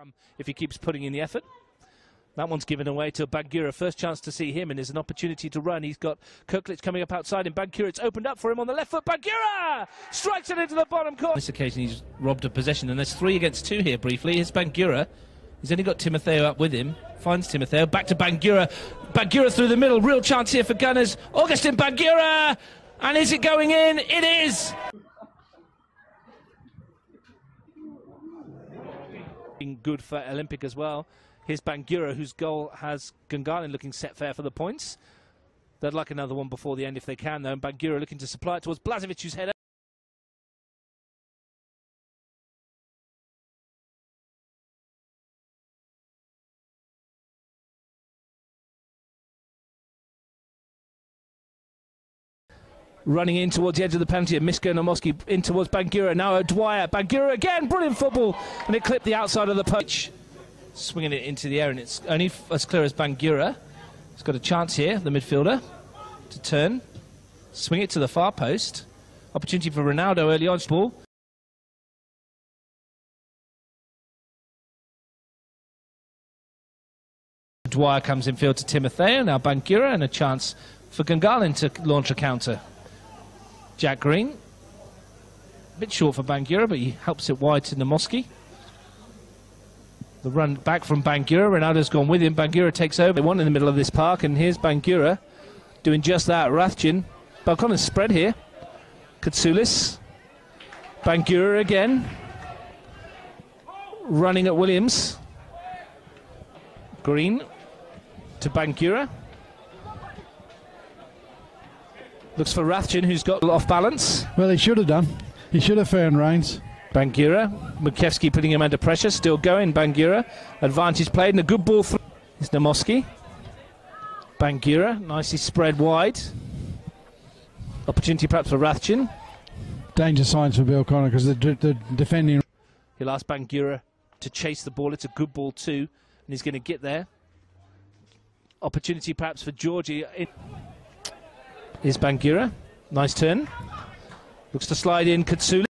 um, if he keeps putting in the effort. That one's given away to Bagheera. First chance to see him, and there's an opportunity to run. He's got Kirklich coming up outside, and Bagheera, it's opened up for him on the left foot. Bagheera strikes it into the bottom corner. This occasion, he's robbed a possession, and there's three against two here briefly. Here's Bangura. He's only got Timotheo up with him. Finds Timotheo. Back to Bangura. Bangura through the middle. Real chance here for Gunners. Augustine Bangura! And is it going in? It is! Being good for Olympic as well. Here's Bangura, whose goal has Gungahlin looking set fair for the points. They'd like another one before the end if they can, though. And Bangura looking to supply it towards Blazevic, whose header. Running in towards the edge of the penalty and Miska Nomoski in towards Bangura. Now Dwyer. Bangura again. Brilliant football. And it clipped the outside of the post. Swinging it into the air, and it's only as clear as Bangura. He's got a chance here, the midfielder, to turn. Swing it to the far post. Opportunity for Ronaldo early on. Ball. Dwyer comes in field to Timotheo. Now Bangura and a chance for Gungahlin to launch a counter. Jack Green. A bit short for Bangura, but he helps it wide to Namoski. The run back from Bangura. Ronaldo's gone with him. Bangura takes over. Want in the middle of this park, and here's Bangura doing just that. Rathjin. Balcon is spread here. Katsoulis. Bangura again. Running at Williams. Green to Bangura. Looks for Rathjin, who's got a little off balance. Well, he should have done. He should have found Reigns. Bangura. Mukevski putting him under pressure. Still going. Bangura. Advantage played and a good ball through. It's Namoski. Bangura. Nicely spread wide. Opportunity perhaps for Rathjin. Danger signs for Belconnen because the, the defending. He'll ask Bangura to chase the ball. It's a good ball too. And he's going to get there. Opportunity perhaps for Georgie. Is Bangura. Nice turn. Looks to slide in Katsuli.